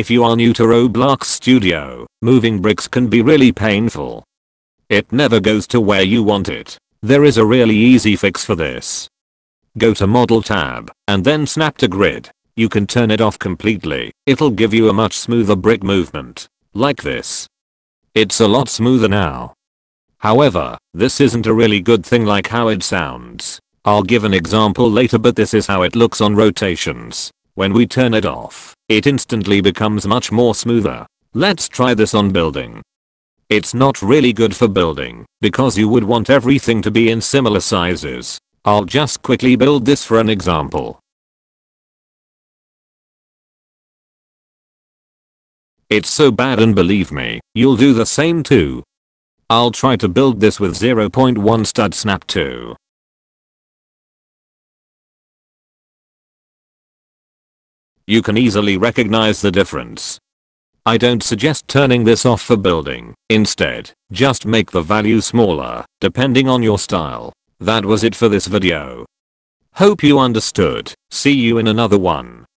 If you are new to Roblox Studio, moving bricks can be really painful. It never goes to where you want it. There is a really easy fix for this. Go to model tab and then snap to grid. You can turn it off completely. It'll give you a much smoother brick movement. Like this. It's a lot smoother now. However, this isn't a really good thing like how it sounds. I'll give an example later but this is how it looks on rotations. When we turn it off, it instantly becomes much more smoother. Let's try this on building. It's not really good for building, because you would want everything to be in similar sizes. I'll just quickly build this for an example. It's so bad and believe me, you'll do the same too. I'll try to build this with 0.1 stud snap too. You can easily recognize the difference. I don't suggest turning this off for building. Instead, just make the value smaller, depending on your style. That was it for this video. Hope you understood. See you in another one.